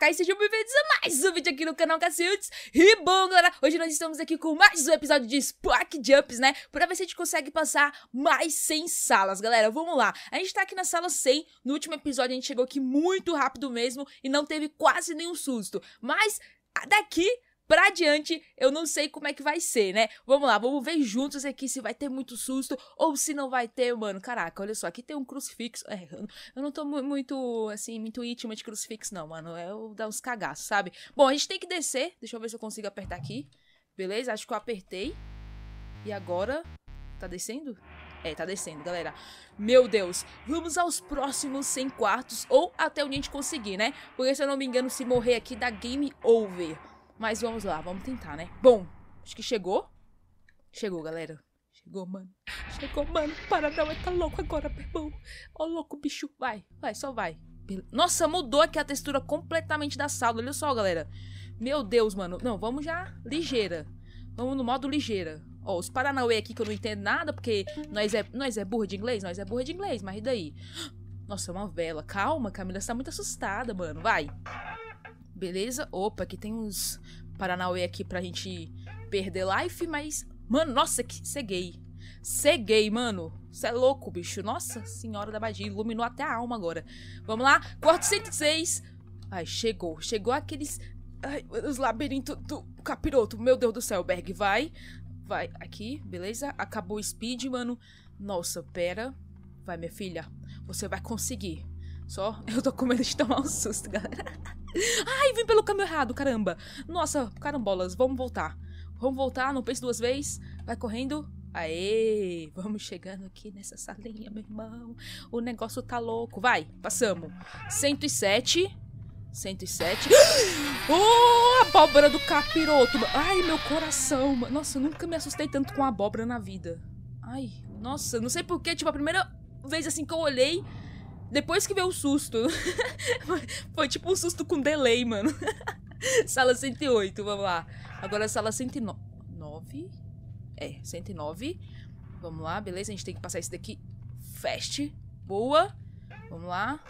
e sejam bem-vindos a mais um vídeo aqui no canal Cacildes. E bom, galera, hoje nós estamos aqui com mais um episódio de Spark Jumps, né? Pra ver se a gente consegue passar mais 100 salas, galera. Vamos lá. A gente tá aqui na sala 100. No último episódio a gente chegou aqui muito rápido mesmo e não teve quase nenhum susto. Mas daqui pra diante, eu não sei como é que vai ser, né? Vamos lá, vamos ver juntos aqui se vai ter muito susto ou se não vai ter, mano. Caraca, olha só, aqui tem um crucifixo. É, eu não tô muito, assim, muito íntima de crucifixo, não, mano. É dar uns cagaços, sabe? Bom, a gente tem que descer. Deixa eu ver se eu consigo apertar aqui. Beleza? Acho que eu apertei. E agora. Tá descendo? É, tá descendo, galera. Meu Deus, vamos aos próximos 100 quartos, ou até onde a gente conseguir, né? Porque se eu não me engano, se morrer aqui, dá game over. Mas vamos lá, vamos tentar, né? Bom, acho que chegou. Chegou, galera. Chegou, mano. Chegou, mano. Para não, é tá louco agora, meu irmão. Ó, louco, bicho. Vai, vai, só vai. Nossa, mudou aqui a textura completamente da sala. Olha só, galera. Meu Deus, mano. Não, vamos já ligeira. Vamos no modo ligeira. Ó, os Paranauê aqui que eu não entendo nada, porque nós é, nós é burra de inglês? Nós é burra de inglês, mas e daí? Nossa, é uma vela. Calma, Camila, você tá muito assustada, mano. Vai. Beleza? Opa, aqui tem uns Paranauê aqui pra gente perder life, mas... Mano, nossa, que ceguei. Ceguei, mano. Você é louco, bicho. Nossa senhora da magia. Iluminou até a alma agora. Vamos lá. Quarto 106. Ai, chegou. Chegou aqueles... Ai, os labirintos do capiroto. Meu Deus do céu, Berg. Vai. Vai. Aqui, beleza? Acabou o speed, mano. Nossa, pera. Vai, minha filha. Você vai conseguir. Só eu tô com medo de tomar um susto, galera. Ai, vim pelo caminho errado, caramba. Nossa, carambolas, vamos voltar. Vamos voltar, não pense duas vezes. Vai correndo. Aê, vamos chegando aqui nessa salinha, meu irmão. O negócio tá louco. Vai, passamos. 107. 107. Oh, abóbora do capiroto. Ai, meu coração. Nossa, eu nunca me assustei tanto com abóbora na vida. Ai, nossa, não sei porquê. Tipo, a primeira vez assim que eu olhei, depois que veio o susto. Foi tipo um susto com delay, mano. sala 108, vamos lá. Agora sala 109. É, 109. Vamos lá, beleza. A gente tem que passar esse daqui fast. Boa. Vamos lá.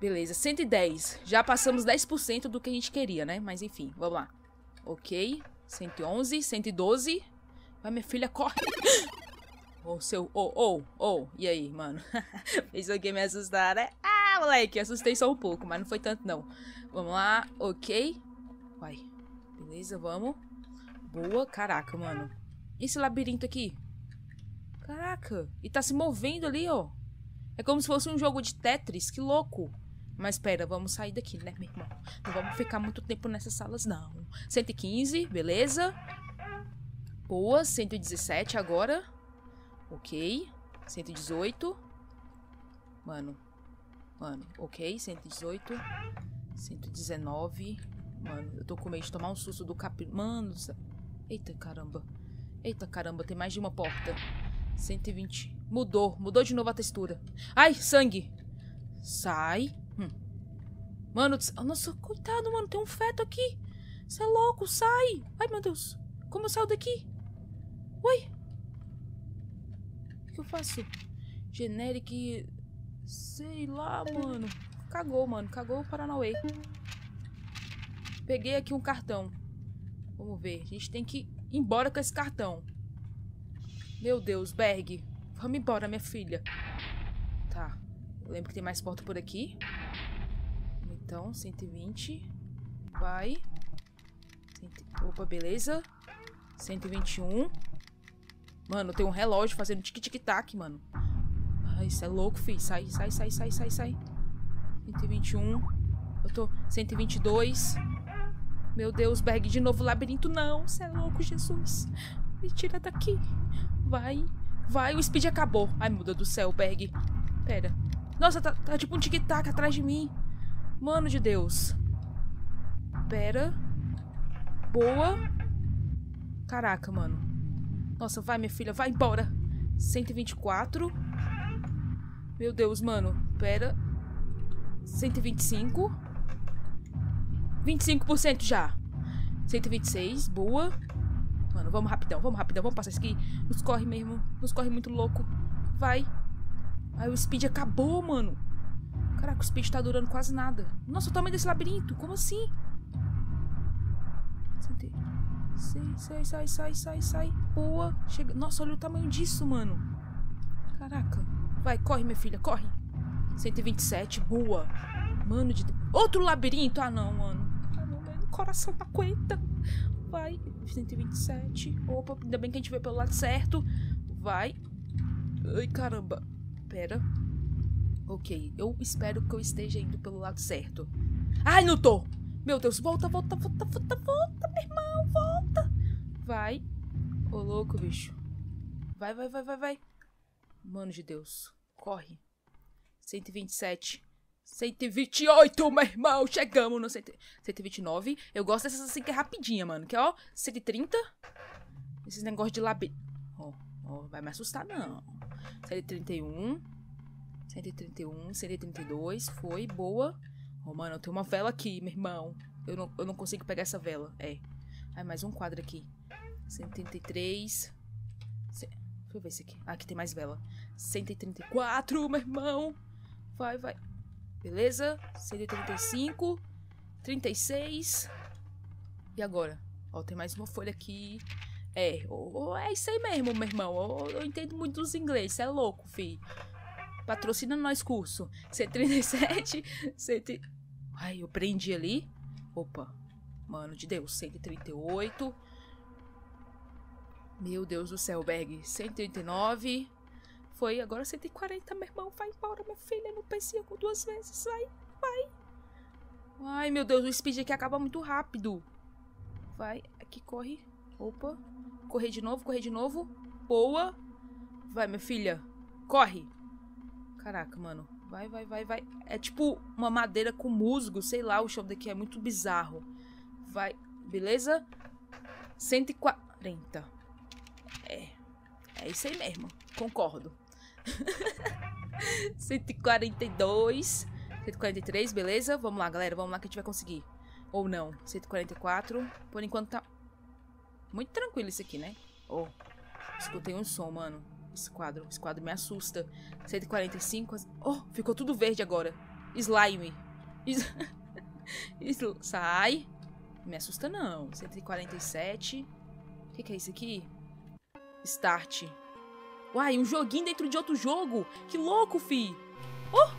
Beleza, 110. Já passamos 10% do que a gente queria, né? Mas enfim, vamos lá. Ok. 111, 112. Vai, minha filha, corre. Oh, seu. Ô, oh, ô. E aí, mano? Fez alguém me assustar, né? Ah, moleque, assustei só um pouco, mas não foi tanto, não. Vamos lá, ok. Vai. Beleza, vamos. Boa. Caraca, mano. E esse labirinto aqui? Caraca. E tá se movendo ali, ó. É como se fosse um jogo de Tetris. Que louco. Mas espera, vamos sair daqui, né, meu irmão? Não vamos ficar muito tempo nessas salas, não. 115, beleza. Boa, 117 agora. Ok. 118. Mano. Mano, ok. 118. 119. Mano, eu tô com medo de tomar um susto do cap... Mano, eita caramba. Eita caramba, tem mais de uma porta. 120. Mudou, mudou de novo a textura. Ai, sangue. Sai. Hum. Mano, nossa, coitado, mano, tem um feto aqui. Você é louco, sai. Ai, meu Deus. Como eu saio daqui? Oi que eu faço? Generic. Sei lá, mano. Cagou, mano. Cagou o Paranauê. Peguei aqui um cartão. Vamos ver. A gente tem que ir embora com esse cartão. Meu Deus, Berg. Vamos embora, minha filha. Tá. Eu lembro que tem mais porta por aqui. Então, 120. Vai. Opa, beleza. 121. Mano, tem um relógio fazendo tic-tic-tac, mano. Ai, isso é louco, fi. Sai, sai, sai, sai, sai, sai. 121. Eu tô... 122. Meu Deus, Berg, de novo labirinto. Não, você é louco, Jesus. Me tira daqui. Vai, vai. O speed acabou. Ai, muda do céu, Berg. Pera. Nossa, tá, tá tipo um tic-tac atrás de mim. Mano de Deus. Pera. Boa. Caraca, mano. Nossa, vai, minha filha, vai embora. 124. Meu Deus, mano. Pera. 125. 25% já. 126, boa. Mano, vamos rapidão, vamos rapidão, vamos passar isso aqui. Nos corre mesmo, nos corre muito louco. Vai. Ai, o speed acabou, mano. Caraca, o speed tá durando quase nada. Nossa, o tamanho desse labirinto. Como assim? Sai, sai, sai, sai, sai, sai. Boa. Chega. Nossa, olha o tamanho disso, mano. Caraca. Vai, corre, minha filha, corre. 127, boa. Mano de... Outro labirinto? Ah, não, mano. Ah, não, mano. Coração não aguenta. Vai. 127. Opa, ainda bem que a gente veio pelo lado certo. Vai. Ai, caramba. Pera. Ok, eu espero que eu esteja indo pelo lado certo. Ai, não tô! Meu Deus, volta, volta, volta, volta, volta, meu irmão, volta! Vai. Ô, louco, bicho. Vai, vai, vai, vai, vai. Mano de Deus. Corre. 127. 128, meu irmão. Chegamos no 129. Eu gosto dessas assim que é rapidinha, mano. Que é, ó, 130. Esses negócios de labirinto. Ó, ó, vai me assustar, não. 131. 131, 132. Foi, boa. Ó, mano, eu tenho uma vela aqui, meu irmão. Eu não, eu não consigo pegar essa vela. É. Ai, mais um quadro aqui. 133. Deixa eu ver esse aqui. Ah, aqui tem mais vela. 134, meu irmão. Vai, vai. Beleza. 135. 36. E agora? Ó, tem mais uma folha aqui. É, oh, é isso aí mesmo, meu irmão. Oh, eu entendo muito dos inglês. Você é louco, fi. Patrocina nós curso. 137. 100... Ai, eu prendi ali. Opa. Mano de Deus. 138. Meu Deus do céu, Berg. 139. Foi agora 140, meu irmão. Vai embora, minha filha. Não pensei com duas vezes. Vai, vai. Ai, meu Deus. O speed aqui acaba muito rápido. Vai. Aqui corre. Opa. Correr de novo, correr de novo. Boa. Vai, minha filha. Corre. Caraca, mano. Vai, vai, vai, vai. É tipo uma madeira com musgo. Sei lá, o chão daqui é muito bizarro. Vai. Beleza? 140. É. Isso aí mesmo. Concordo. 142. 143, beleza? Vamos lá, galera. Vamos lá que a gente vai conseguir. Ou não. 144. Por enquanto tá muito tranquilo isso aqui, né? Oh, escutei um som, mano. Esse quadro, esse quadro me assusta. 145. Oh, ficou tudo verde agora. Slime. Is... Sai. Me assusta não. 147. O que, que é isso aqui? Start. Uai, um joguinho dentro de outro jogo. Que louco, fi. Oh!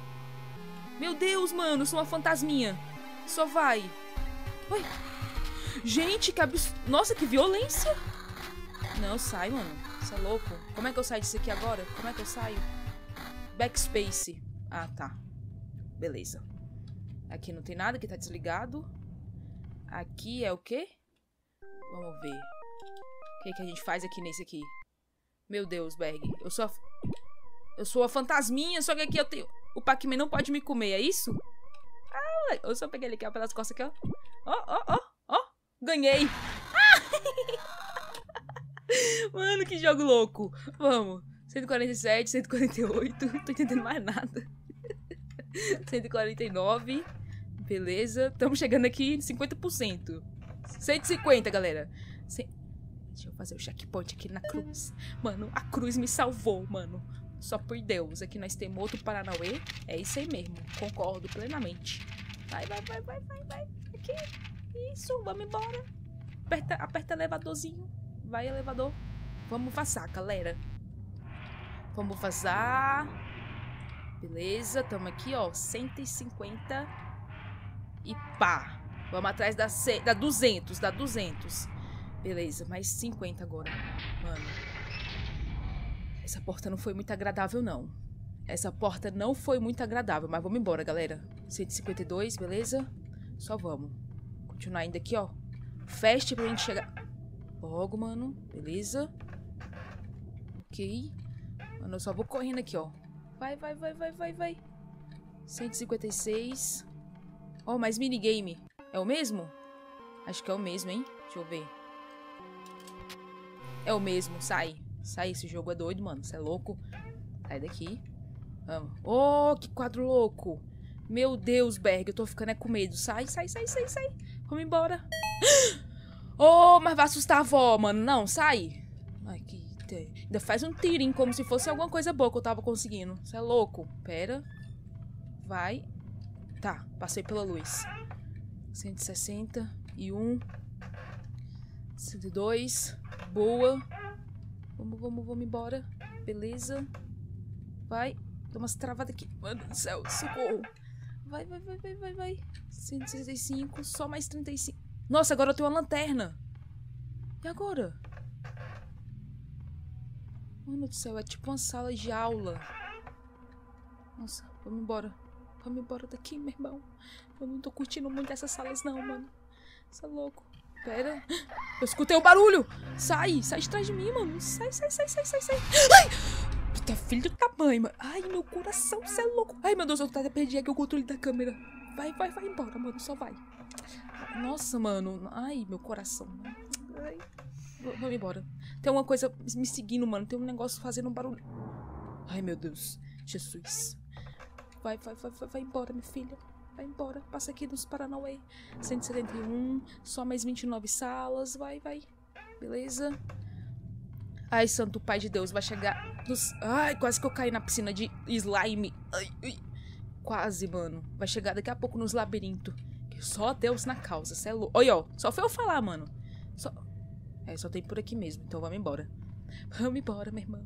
Meu Deus, mano. Sou uma fantasminha. Só vai. Oi. Gente, que absurdo. Nossa, que violência. Não, sai, mano. Você é louco. Como é que eu saio disso aqui agora? Como é que eu saio? Backspace. Ah, tá. Beleza. Aqui não tem nada, que tá desligado. Aqui é o quê? Vamos ver. O que, que a gente faz aqui nesse aqui? Meu Deus, Berg. Eu sou a... Eu sou a fantasminha, só que aqui eu tenho... O Pac-Man não pode me comer, é isso? Ah, eu só peguei ele aqui ó, pelas costas aqui, ó. Ó, ó, ó, ó. Ganhei. Mano, que jogo louco. Vamos. 147, 148. Não tô entendendo mais nada. 149. Beleza. Estamos chegando aqui em 50%. 150, galera. Deixa eu fazer o checkpoint aqui na cruz. Mano, a cruz me salvou, mano. Só por Deus. Aqui nós temos outro Paranauê. É isso aí mesmo. Concordo plenamente. Vai, vai, vai, vai, vai, vai. Aqui. Isso, vamos embora. Aperta, aperta elevadorzinho. Vai, elevador. Vamos passar, galera. Vamos vazar. Beleza, tamo aqui, ó. 150. E pá. Vamos atrás da, da 200, da 200. Beleza, mais 50 agora. Mano. Essa porta não foi muito agradável, não. Essa porta não foi muito agradável, mas vamos embora, galera. 152, beleza? Só vamos. Continuar ainda aqui, ó. Fast pra gente chegar... Logo, mano. Beleza. Ok. Mano, eu só vou correndo aqui, ó. Vai, vai, vai, vai, vai, vai. 156. Ó, oh, mais minigame. É o mesmo? Acho que é o mesmo, hein? Deixa eu ver. É o mesmo, sai. Sai, esse jogo é doido, mano. Você é louco. Sai daqui. Vamos. Oh, que quadro louco. Meu Deus, Berg, eu tô ficando é com medo. Sai, sai, sai, sai, sai. Vamos embora. Oh, mas vai assustar a avó, mano. Não, sai. Ai, que... Ainda faz um tirinho como se fosse alguma coisa boa que eu tava conseguindo. Você é louco. Pera. Vai. Tá, passei pela luz. 161. 102. Boa. Vamos, vamos, vamos embora. Beleza. Vai. Dá umas travadas aqui. Mano do céu, socorro. Vai, vai, vai, vai, vai, vai. 165, só mais 35. Nossa, agora eu tenho uma lanterna. E agora? Mano do céu, é tipo uma sala de aula. Nossa, vamos embora. Vamos embora daqui, meu irmão. Eu não tô curtindo muito essas salas, não, mano. Você é louco. Pera. Eu escutei o barulho. Sai, sai de trás de mim, mano. Sai, sai, sai, sai, sai, sai. Ai! Puta filho da mãe, mano. Ai, meu coração, você é louco. Ai, meu Deus, eu até perdi aqui o controle da câmera. Vai, vai, vai embora, mano. Só vai. Nossa, mano. Ai, meu coração. Ai. Vamos embora. Tem uma coisa me seguindo, mano. Tem um negócio fazendo um barulho. Ai, meu Deus. Jesus. Vai, vai, vai, vai, vai embora, minha filha. Vai embora. Passa aqui nos Paranauê. 171. Só mais 29 salas. Vai, vai. Beleza. Ai, santo pai de Deus. Vai chegar nos... Ai, quase que eu caí na piscina de slime. Ai, ai. Quase, mano. Vai chegar daqui a pouco nos labirintos. Só Deus na causa. Cê é louco. Olha, ó. Só foi eu falar, mano. Só... É, só tem por aqui mesmo. Então vamos embora. Vamos embora, meu irmão.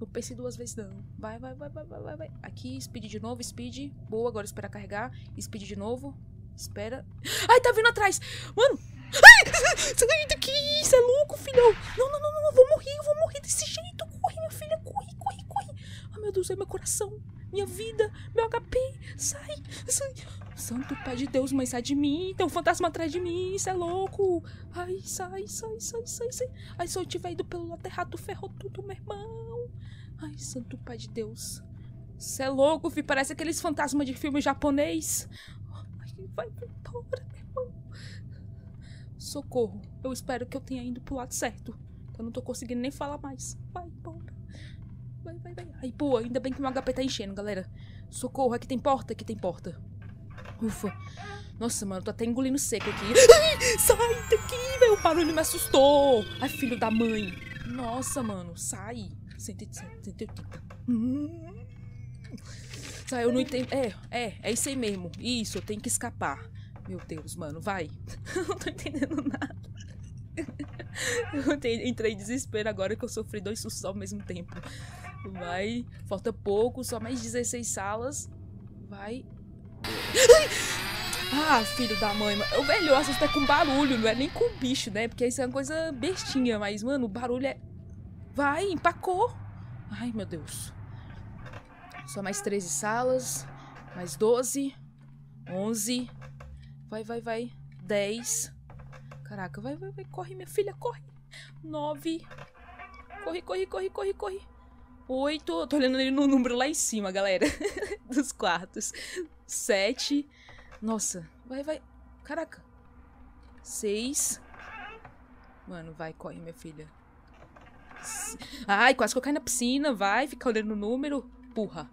Não pense duas vezes, não. Vai, vai, vai, vai, vai, vai. Aqui, speed de novo, speed. Boa, agora espera carregar. Speed de novo. Espera. Ai, tá vindo atrás. Mano. Ai, sai daqui. Você é louco, filhão. Não, não, não, não. Eu vou morrer, eu vou morrer desse jeito. Corre, minha filha. Corre, corre, corre. Ai, meu Deus, é meu coração. Minha vida, meu HP. Sai, sai. Santo pai de Deus, mãe, sai de mim. Tem um fantasma atrás de mim. Isso é louco. Ai, sai, sai, sai, sai, sai. Ai, se eu tiver ido pelo lado errado, ferrou tudo, meu irmão. Ai, santo pai de Deus. Você é louco, fi. Parece aqueles fantasmas de filme japonês. Ai, vai embora, meu irmão. Socorro. Eu espero que eu tenha ido pro lado certo. Eu não tô conseguindo nem falar mais. Vai embora. Vai, vai, vai. Ai, boa. Ainda bem que meu HP tá enchendo, galera. Socorro. Aqui tem porta? Aqui tem porta. Ufa. Nossa, mano, tô até engolindo seco aqui. Ai, sai daqui, velho. O barulho me assustou. Ai, filho da mãe. Nossa, mano, sai. 180. Hum. Sai, eu não entendo. É, é, é isso aí mesmo. Isso, eu tenho que escapar. Meu Deus, mano, vai. não tô entendendo nada. Eu entrei em desespero agora que eu sofri dois sustos ao mesmo tempo. Vai. Falta pouco, só mais 16 salas. Vai. Ah, filho da mãe. O melhor assustar com barulho, não é nem com bicho, né? Porque isso é uma coisa bestinha, mas, mano, o barulho é. Vai, empacou. Ai, meu Deus. Só mais 13 salas. Mais 12. 11. Vai, vai, vai. 10. Caraca, vai, vai, vai. Corre, minha filha, corre. 9. Corre, corre, corre, corre, corre. 8. Tô olhando ele no número lá em cima, galera. Dos quartos. 7. Nossa, vai, vai. Caraca. 6. Mano, vai, corre, minha filha. Ai, quase que eu caí na piscina. Vai, fica olhando o número. Porra.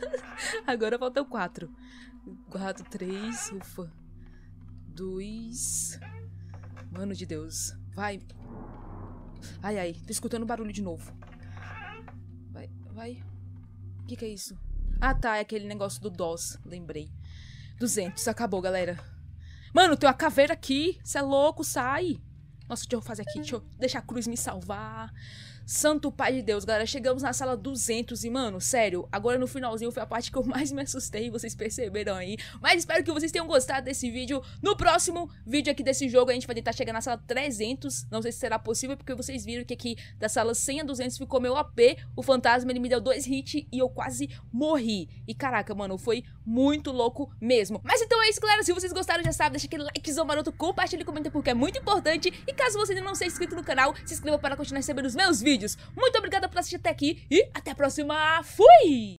Agora falta o 4. 4, 3. Ufa. 2. Mano de Deus. Vai. Ai, ai. Tô escutando barulho de novo. Vai. O que, que é isso? Ah, tá. É aquele negócio do DOS. Lembrei. 200. Acabou, galera. Mano, tem uma caveira aqui. Você é louco, sai. Nossa, deixa eu fazer aqui. Deixa eu deixar a cruz me salvar. Santo Pai de Deus, galera. Chegamos na sala 200 e, mano, sério, agora no finalzinho foi a parte que eu mais me assustei, vocês perceberam aí. Mas espero que vocês tenham gostado desse vídeo. No próximo vídeo aqui desse jogo, a gente vai tentar chegar na sala 300. Não sei se será possível, porque vocês viram que aqui da sala 100 a 200 ficou meu AP. O fantasma, ele me deu dois hits e eu quase morri. E caraca, mano, foi muito louco mesmo. Mas então é isso, galera. Se vocês gostaram, já sabe, deixa aquele likezão maroto, compartilha e comenta porque é muito importante. E caso você ainda não seja inscrito no canal, se inscreva para continuar recebendo os meus vídeos vídeos. Muito obrigada por assistir até aqui e até a próxima. Fui!